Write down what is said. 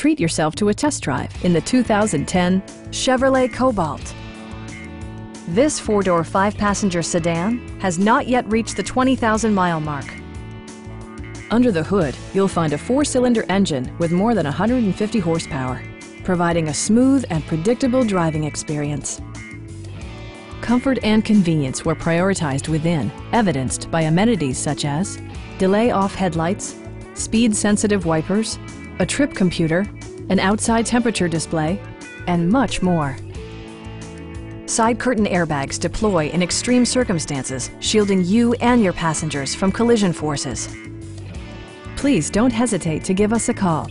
Treat yourself to a test drive in the 2010 Chevrolet Cobalt. This four-door, five-passenger sedan has not yet reached the 20,000-mile mark. Under the hood, you'll find a four-cylinder engine with more than 150 horsepower, providing a smooth and predictable driving experience. Comfort and convenience were prioritized within, evidenced by amenities such as delay-off headlights, speed-sensitive wipers, a trip computer, an outside temperature display, and much more. Side curtain airbags deploy in extreme circumstances, shielding you and your passengers from collision forces. Please don't hesitate to give us a call